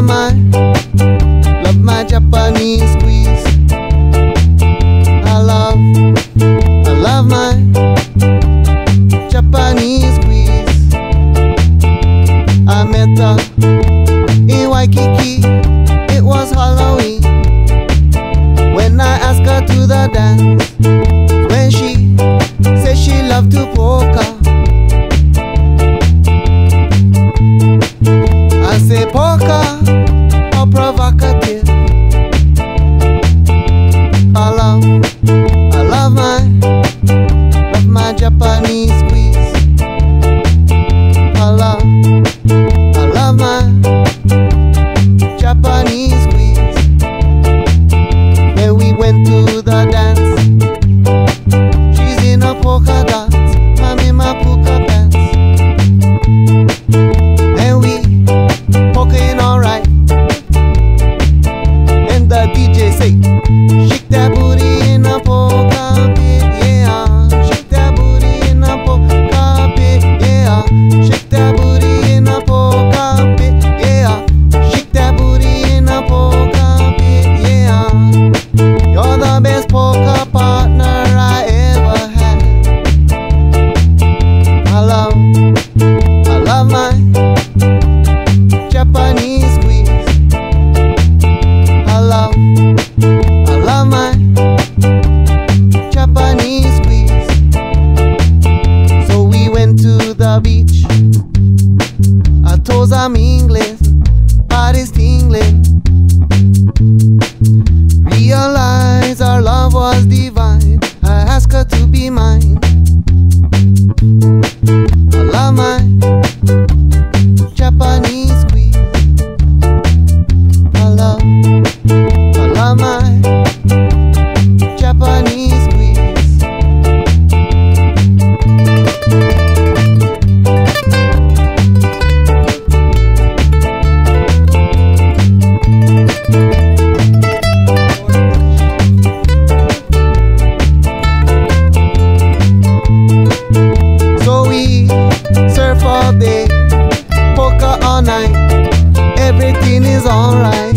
my mind. Japanese pra inglês. all day, poker all night. Everything is alright.